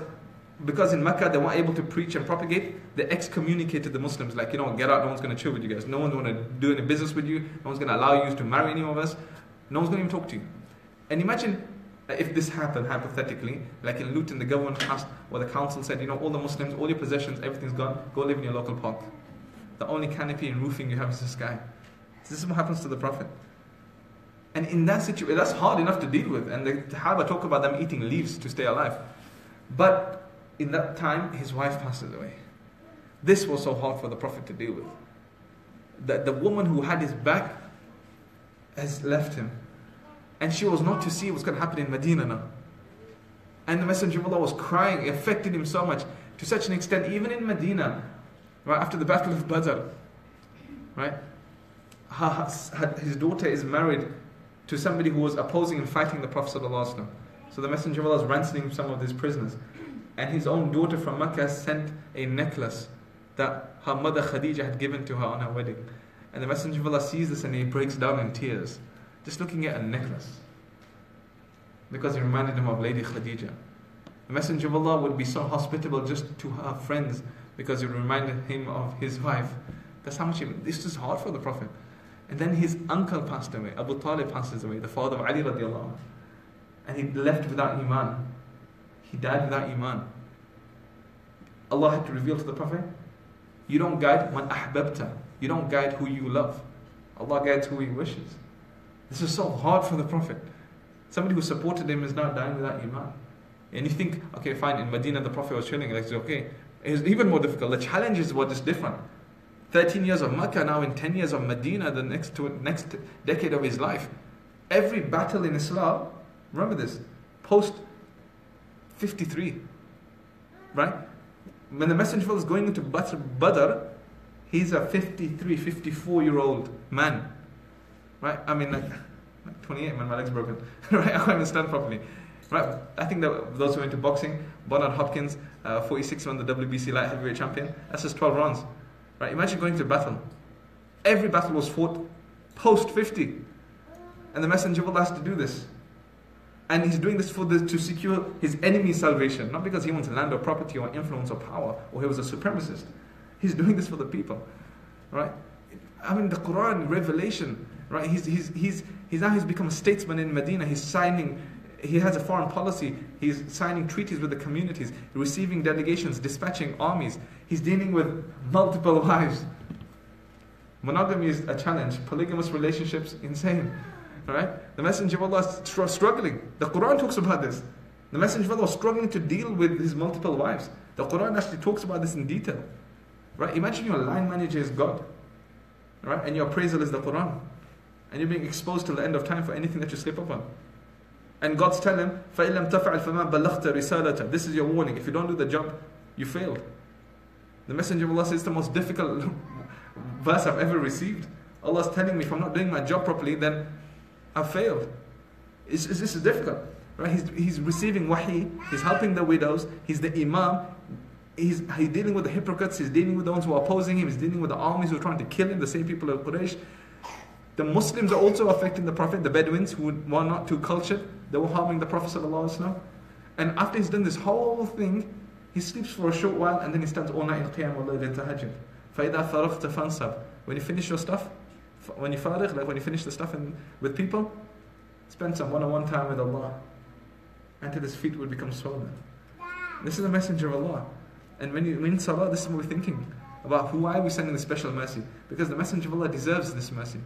because in Mecca they weren't able to preach and propagate, they excommunicated the Muslims. Like, you know, get out, no one's going to chill with you guys. No one's going to do any business with you. No one's going to allow you to marry any of us. No one's going to even talk to you. And imagine if this happened hypothetically, like in Luton, the government passed, or the council said, you know, all the Muslims, all your possessions, everything's gone, go live in your local park. The only canopy and roofing you have is the sky. This is what happens to the Prophet. And in that situation, that's hard enough to deal with. And the Sahaba talk about them eating leaves to stay alive. But in that time, his wife passes away. This was so hard for the Prophet to deal with. That the woman who had his back has left him. And she was not to see what's going to happen in Medina now. And the Messenger of Allah was crying. It affected him so much. To such an extent, even in Medina, right after the Battle of Badr, right? his daughter is married to somebody who was opposing and fighting the Prophet ﷺ. So the Messenger of Allah is ransoming some of these prisoners. And his own daughter from Mecca sent a necklace that her mother Khadija had given to her on her wedding. And the Messenger of Allah sees this and he breaks down in tears, just looking at a necklace. Because it reminded him of Lady Khadija. The Messenger of Allah would be so hospitable just to her friends because it reminded him of his wife. That's how much he, this is hard for the Prophet. And then his uncle passed away. Abu Talib passes away, the father of Ali radiallahu And he left without Iman. He died without Iman. Allah had to reveal to the Prophet, you don't guide man ahbabta. You don't guide who you love. Allah guides who He wishes. This is so hard for the Prophet. Somebody who supported him is now dying without Iman. And you think, okay, fine, in Medina the Prophet was chilling, like, okay. It's even more difficult. The challenge is what is different. 13 years of Makkah, now in 10 years of Medina, the next, to, next decade of his life. Every battle in Islam, remember this, post 53, right? When the Messenger was going into Badr, he's a 53, 54 year old man, right? I mean, like, 28, man, my leg's broken, <laughs> right? I can't even stand properly. Right, I think that those who are into boxing, Bernard Hopkins, uh, 46 won the WBC light heavyweight champion. That's just 12 rounds. Right? Imagine going to battle. Every battle was fought post 50. And the Messenger of Allah has to do this. And he's doing this for the, to secure his enemy's salvation, not because he wants land or property or influence or power or he was a supremacist. He's doing this for the people. Right? I mean, the Quran, revelation, right? He's, he's, he's, he's now he's become a statesman in Medina. He's signing he has a foreign policy. He's signing treaties with the communities, receiving delegations, dispatching armies. He's dealing with multiple <laughs> wives. Monogamy is a challenge. Polygamous relationships, insane. Right? The Messenger of Allah is struggling. The Quran talks about this. The Messenger of Allah was struggling to deal with his multiple wives. The Quran actually talks about this in detail. Right? Imagine your line manager is God. Right? And your appraisal is the Quran. And you're being exposed till the end of time for anything that you slip up on. And God's telling him, فَإِلَّمْ تَفْعَلْ فَمَا بَلَّغْتَ رِسَالَةً This is your warning. If you don't do the job, you failed. The Messenger of Allah says the most difficult <laughs> verse I've ever received. Allah is telling me if I'm not doing my job properly, then I failed. It's, it's, this is difficult. Right? He's, he's receiving wahi, he's helping the widows, he's the imam. he's, he's dealing with the hypocrites, he's dealing with the ones who are opposing him, he's dealing with the armies who are trying to kill him, the same people of Quraysh. The Muslims are also affecting the Prophet, the Bedouins who were not too cultured, they were harming the Prophet. And after he's done this whole thing, he sleeps for a short while and then he stands all night in Qiyam wa Layl Tahajjud. فَإِذَا فَرَغْتَ فَانْصَبْ When you finish your stuff, when you farigh, like when you finish the stuff in, with people, spend some one-on-one time with Allah until his feet will become swollen. This is the messenger of Allah. And when you mean salah, this is what we're thinking about who, why are we sending the special mercy? Because the messenger of Allah deserves this mercy.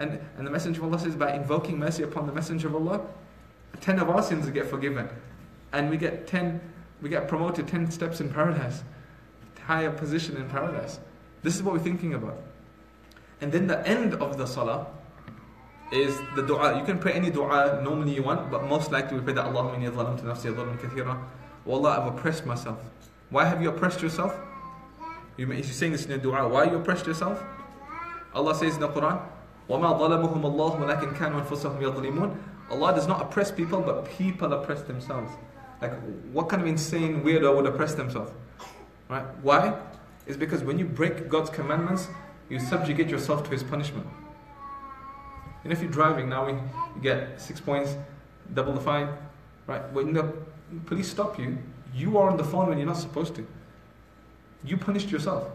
And, and the Messenger of Allah says, by invoking mercy upon the Messenger of Allah, 10 of our sins get forgiven. And we get 10, we get promoted 10 steps in paradise, higher position in paradise. This is what we're thinking about. And then the end of the salah is the dua. You can pray any dua normally you want, but most likely we pray that Allahumma inni zalamtu nafsi dhulman kathira. Oh Allah, I've oppressed myself. Why have you oppressed yourself? You're saying this in a dua. Why you oppressed yourself? Allah says in the Quran, وَمَا ظَلَمُهُمُ اللَّهُ وَلَكِنْ كَانُوا أَنفُسَهُمْ يَظْلِمُونَ Allah does not oppress people, but people oppress themselves. Like, what kind of insane weirdo would oppress themselves? Right? Why? It's because when you break God's commandments, you subjugate yourself to His punishment. And if you're driving now, you get six points, double the fine. Right? When the police stop you, you are on the phone when you're not supposed to. You punished yourself.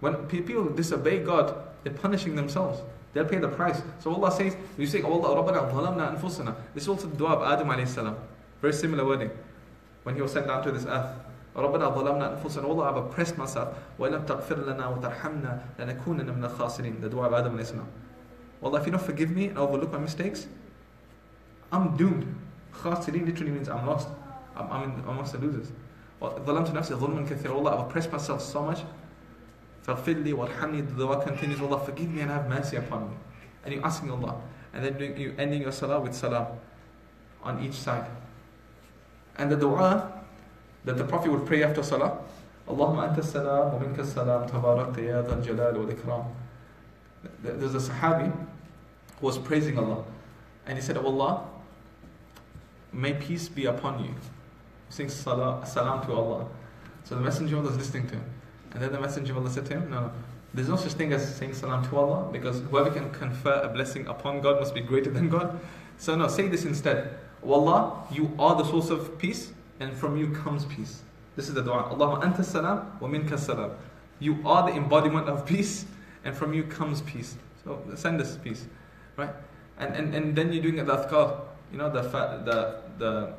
When people disobey God, they're punishing themselves. They'll pay the price. So Allah says, you say, Allah, Rabbana dhalamna anfusana. This is also the dua of Adam alayhi salam. Very similar wording. When he was sent down to this earth. ربنا ظلمنا أنفسنا Allah I've oppressed myself وإن تغفر لنا وترحمنا لنكونن من الخاسرين the dua of Adam alayhi salam Allah if you don't forgive me and overlook my mistakes I'm doomed خاسرين literally means I'm lost I'm, I'm, in, I'm amongst the losers ظلمت نفسي ظلما كثيرا Allah I've oppressed myself so much فَغْفِرْ لِي وَارْحَمْنِي The dua continues, Allah forgive me and have mercy upon me. And you're asking Allah. And then you ending your salah with salam on each side. And the dua that the Prophet would pray after salah, Allahumma anta salam wa minka salam tabarakta ya dhal jalal wal ikram. There's a sahabi who was praising Allah. And he said, oh Allah, may peace be upon you. Saying salam to Allah. So the messenger was listening to him. And then the Messenger of Allah said to him, No, there's no such thing as saying salam to Allah because whoever can confer a blessing upon God must be greater than God. So, no, say this instead. Allah, you are the source of peace, and from you comes peace. This is the dua. Allahumma anta salam wa minka salam. You are the embodiment of peace, and from you comes peace. So send us peace, right? And and, and then you're doing the adhkar, you know, the the the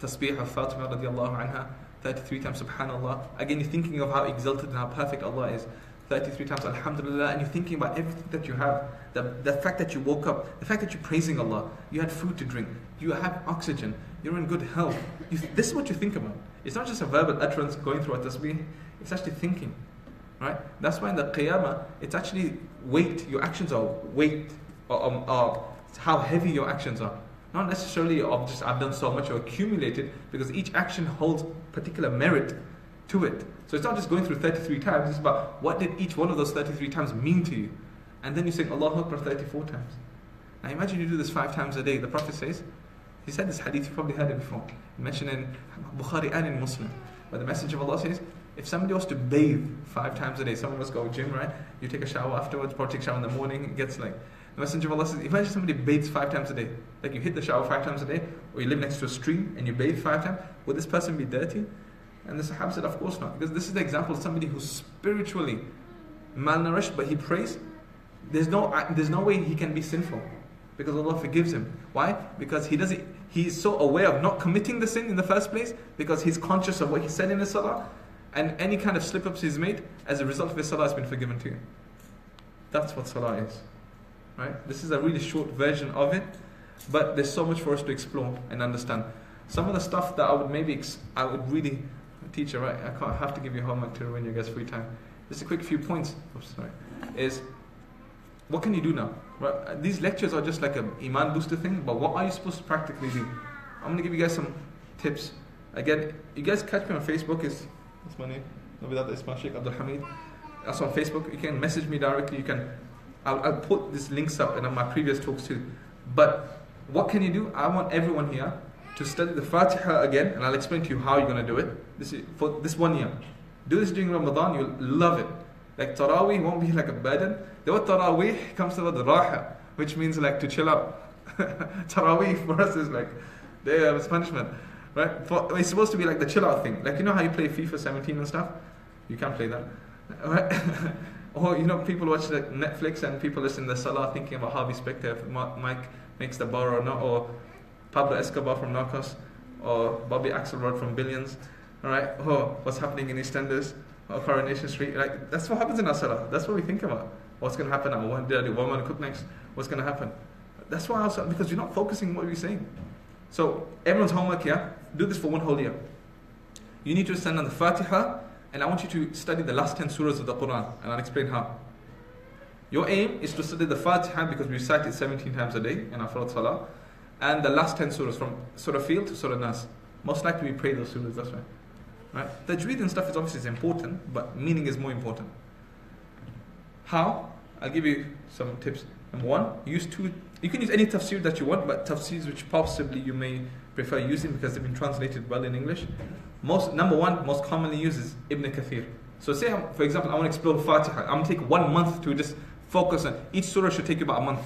tasbih of Fatima radiallahu anha. 33 times subhanallah. Again, you're thinking of how exalted and how perfect Allah is. 33 times alhamdulillah, and you're thinking about everything that you have. The, the fact that you woke up, the fact that you're praising Allah, you had food to drink, you have oxygen, you're in good health. You, this is what you think about. It's not just a verbal utterance going through a tasbih, it's actually thinking. Right? That's why in the qiyamah, it's actually weight, your actions are weight, or, um, or how heavy your actions are. Not necessarily of just I've done so much or accumulated, because each action holds particular merit to it. So it's not just going through 33 times, it's about what did each one of those 33 times mean to you. And then you say Allah Akbar 34 times. Now imagine you do this five times a day. The Prophet says, he said this hadith, you probably heard it before. Mentioned in Bukhari and in Muslim. Where the Messenger of Allah says, if somebody was to bathe five times a day, someone was go gym, right? You take a shower afterwards, probably take shower in the morning, it gets like the Messenger of Allah says, imagine somebody bathes five times a day. Like you hit the shower five times a day, or you live next to a stream and you bathe five times. Would this person be dirty? And the Sahaba said, of course not. Because this is the example of somebody who's spiritually malnourished, but he prays. There's no, uh, there's no way he can be sinful. Because Allah forgives him. Why? Because he doesn't, he's so aware of not committing the sin in the first place, because he's conscious of what he said in his salah, and any kind of slip ups he's made, as a result of his salah has been forgiven to him. That's what salah is. Right? This is a really short version of it, but there's so much for us to explore and understand. Some of the stuff that I would maybe, ex- I would really, teacher, right? I can't have to give you homework to ruin your guys' free time. Just a quick few points. Oops, sorry. Is what can you do now? Right? These lectures are just like an iman booster thing, but what are you supposed to practically do? I'm gonna give you guys some tips. Again, you guys catch me on Facebook. Is what's my name? No, that is my Sheikh Abdul Hameed. That's on Facebook. You can message me directly. You can I'll, I'll put these links up in my previous talks too. But what can you do? I want everyone here to study the Fatiha again, and I'll explain to you how you're going to do it. This is for this one year. Do this during Ramadan, you'll love it. Like Taraweeh won't be <laughs> like a burden. The word Taraweeh comes to the Raha, which means like to chill out. <laughs> Taraweeh for us is like, there, uh, it's punishment. Right? For, it's supposed to be like the chill out thing. Like, you know how you play FIFA 17 and stuff? You can't play that. <laughs> Right? Or, you know, people watch like Netflix and people listen to Salah thinking about Harvey Specter, if Mike makes the bar or not, or Pablo Escobar from Narcos, or Bobby Axelrod from Billions. Alright? Or what's happening in EastEnders, or Coronation Street. Like, that's what happens in our Salah. That's what we think about. What's going to happen now? What did I do? What am I going to cook next? What's going to happen? That's why also, because you're not focusing on what you're saying. So, everyone's homework here, do this for one whole year. You need to stand on the Fatiha and I want you to study the last 10 surahs of the Quran, and I'll explain how. Your aim is to study the Fatiha because we recite it 17 times a day in our Fard Salah, and the last 10 surahs from Surah Fil to Surah Nas. Most likely we pray those surahs, that's right. Right? Tajweed and stuff is obviously important, but meaning is more important. How? I'll give you some tips. Number one, use two. You can use any tafsir that you want, but tafsirs which possibly you may prefer using because they've been translated well in English. Most number one, most commonly used is Ibn Kathir. So say, um, for example, I want to explore Fatiha. I'm to take one month to just focus on each surah should take you about a month,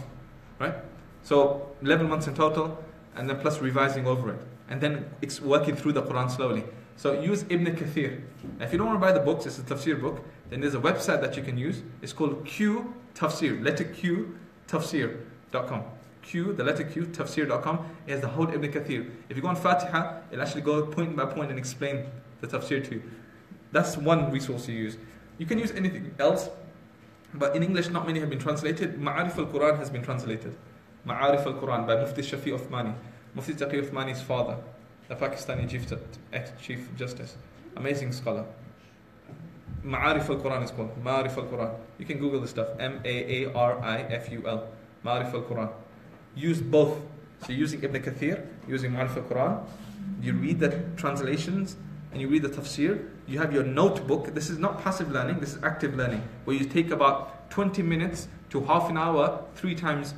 right? So 11 months in total, and then plus revising over it, and then it's working through the Quran slowly. So use Ibn Kathir. Now, if you don't want to buy the books, it's a tafsir book. Then there's a website that you can use. It's called Q Tafsir. Letter Q Tafsir.com. Q, the letter Q, tafsir.com, is the whole Ibn Kathir. If you go on Fatiha, it'll actually go point by point and explain the tafsir to you. That's one resource you use. You can use anything else, but in English, not many have been translated. Ma'arif al Quran has been translated. Ma'arif al Quran by Mufti Shafi Uthmani. Mufti Taqi Uthmani's father, the Pakistani Chief, ex Chief Justice. Amazing scholar. Ma'arif al Quran is called. Ma'arif al Quran. You can Google this stuff. M A A R I F U L. Ma'arif al Quran use both. So you're using Ibn Kathir, using Ma'arif al-Quran, you read the translations and you read the tafsir. You have your notebook. This is not passive learning, this is active learning, where you take about 20 minutes to half an hour, three times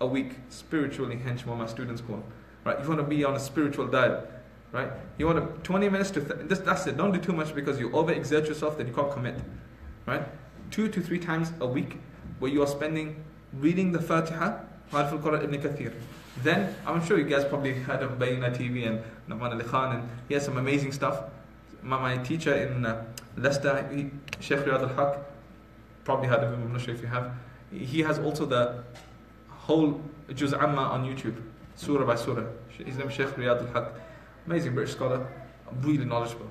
a week, spiritually, hence what my students call. Right? You want to be on a spiritual diet. Right? You want to 20 minutes to th- that's it. Don't do too much because you overexert yourself, then you can't commit. Right? Two to three times a week where you are spending reading the Fatiha Ma'arif al-Quran Ibn Kathir. Then, I'm sure you guys probably heard of Bayyinah TV and Nouman Ali Khan, and he has some amazing stuff. My, my teacher in uh, Leicester, he, Sheikh Riyad al-Haq, probably heard of him, I'm not sure if you have. He has also the whole Juz Amma on YouTube, surah by surah. His name is Sheikh Riyad al-Haq. Amazing British scholar, really knowledgeable.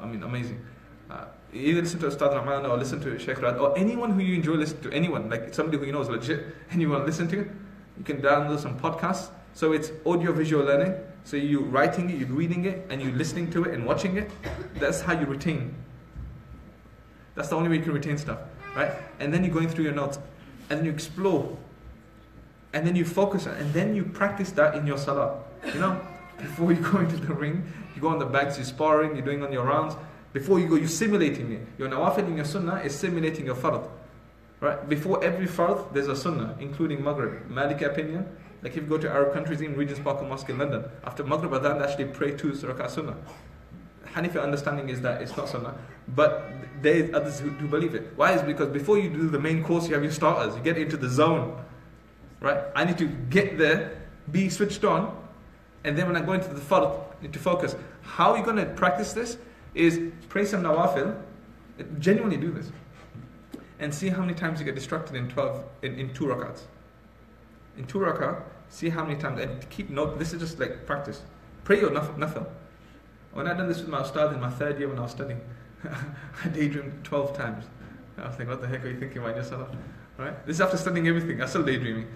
I mean, amazing. Uh, either listen to Ustad Rahman or listen to Sheikh Riyad or anyone who you enjoy listening to, anyone, like somebody who you know is legit and you want to listen to, you can download some podcasts. So it's audio visual learning. So you're writing it, you're reading it, and you're listening to it and watching it. That's how you retain. That's the only way you can retain stuff, right? And then you're going through your notes, and then you explore, and then you focus, and then you practice that in your salah. You know, before you go <laughs> into the ring, you go on the bags, you're sparring, you're doing on your rounds. Before you go, you're simulating it. Your nawafil in your sunnah is simulating your fard. Right? Before every fard, there's a sunnah, including Maghrib. Maliki opinion, like if you go to Arab countries in Regent's Park Mosque in London, after Maghrib Adhan, they actually pray two rak'ah sunnah. Hanafi understanding is that it's not sunnah, but there are others who do believe it. Why? Is because before you do the main course, you have your starters. You get into the zone, right? I need to get there, be switched on, and then when I go into the fard, to focus. How are you going to practice this? Is pray some nawafil, genuinely do this and see how many times you get distracted in 12 in, in two rakats. In two rakat, see how many times and keep note. This is just like practice. Pray your nafil. When I done this with my ustad in my third year when I was studying, <laughs> I daydreamed 12 times. I was thinking, what the heck are you thinking about yourself? Right? This is after studying everything. I still daydreaming.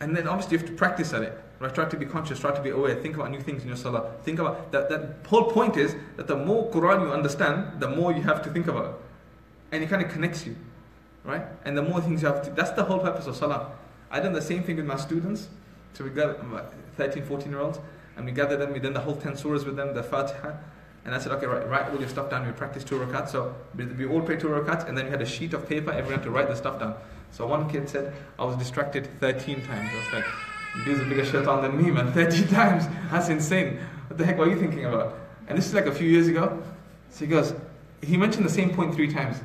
And then obviously you have to practice at it. Right? Try to be conscious, try to be aware, think about new things in your salah. Think about that that whole point is that the more Quran you understand, the more you have to think about and it kind of connects you, right? And the more things you have to, that's the whole purpose of salah. I done the same thing with my students. So we got um, 13, 14 year olds, and we gathered them, we done the whole 10 surahs with them, the Fatiha. And I said, okay, right, write all your stuff down. We practice two rakats. So we, all pray two rakats, and then we had a sheet of paper, everyone had to write the stuff down. So one kid said, I was distracted 13 times. I was like, he's a bigger shaitan than me, man. <laughs> 13 times. That's insane. What the heck were you thinking about? And this is like a few years ago. So he goes, he mentioned the same point three times.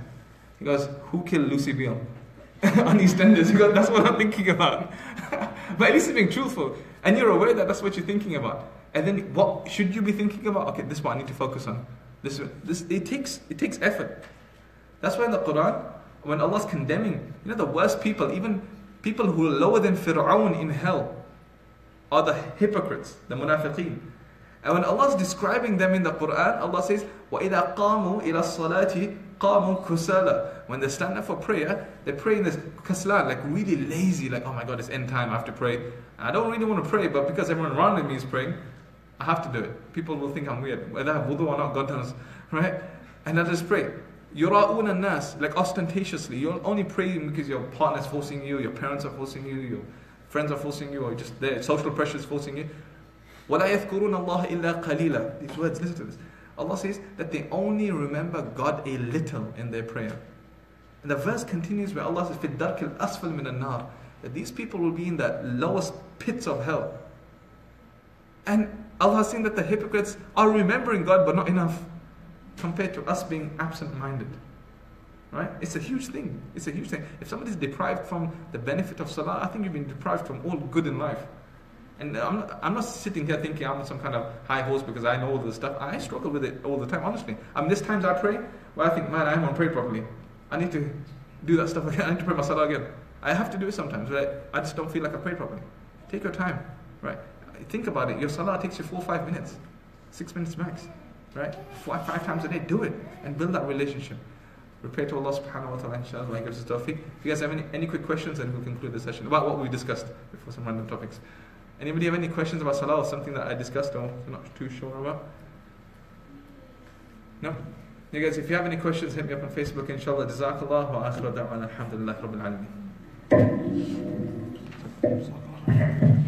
He goes, Who killed Lucy Beale? <laughs> on EastEnders. He goes, That's what I'm thinking about. <laughs> but at least he's being truthful. And you're aware that that's what you're thinking about. And then what should you be thinking about? Okay, this is what I need to focus on. This, this it takes it takes effort. That's why in the Quran, when Allah's condemning, you know, the worst people, even people who are lower than Fir'aun in hell, are the hypocrites, the munafiqeen. And when Allah is describing them in the Quran, Allah says, وَإِذَا قَامُوا إِلَى الصَّلَاةِ قَامُوا كُسَالًا When they stand up for prayer, they pray in this kaslan, like really lazy, like, oh my God, it's end time, I have to pray. I don't really want to pray, but because everyone around me is praying, I have to do it. People will think I'm weird. Whether I have wudu or not, God knows. <laughs> Right? And I just pray. Yura'un nas, like ostentatiously. You're only praying because your partner's forcing you, your parents are forcing you, your friends are forcing you, or just the social pressure is forcing you. وَلَا يَذْكُرُونَ اللَّهَ إِلَّا قَلِيلًا These words, listen to this. Allah says that they only remember God a little in their prayer. And the verse continues where Allah says, فِي الدَّرْكِ الْأَسْفَلِ مِنَ النَّارِ That these people will be in the lowest pits of hell. And Allah is saying that the hypocrites are remembering God but not enough compared to us being absent minded. Right? It's a huge thing. It's a huge thing. If somebody is deprived from the benefit of salah, I think you've been deprived from all good in life. And I'm not, I'm not sitting here thinking I'm some kind of high horse because I know all this stuff. I struggle with it all the time, honestly. I mean, there's times I pray where I think, man, I haven't prayed properly. I need to do that stuff <laughs> again. I need to pray my salah again. I have to do it sometimes, right? I just don't feel like I prayed properly. Take your time, right? Think about it. Your salah takes you four five minutes, six minutes max, right? Five, five times a day. Do it and build that relationship. We pray to Allah subhanahu wa ta'ala, inshallah, gives us. If you guys have any, any quick questions, then we'll conclude the session about what we discussed before some random topics. Anybody have any questions about salah or something that I discussed or I'm not too sure about? No? You guys, if you have any questions, hit me up on Facebook, inshallah. Jazakallah wa akhiru da'wana alhamdulillah rabbil alameen.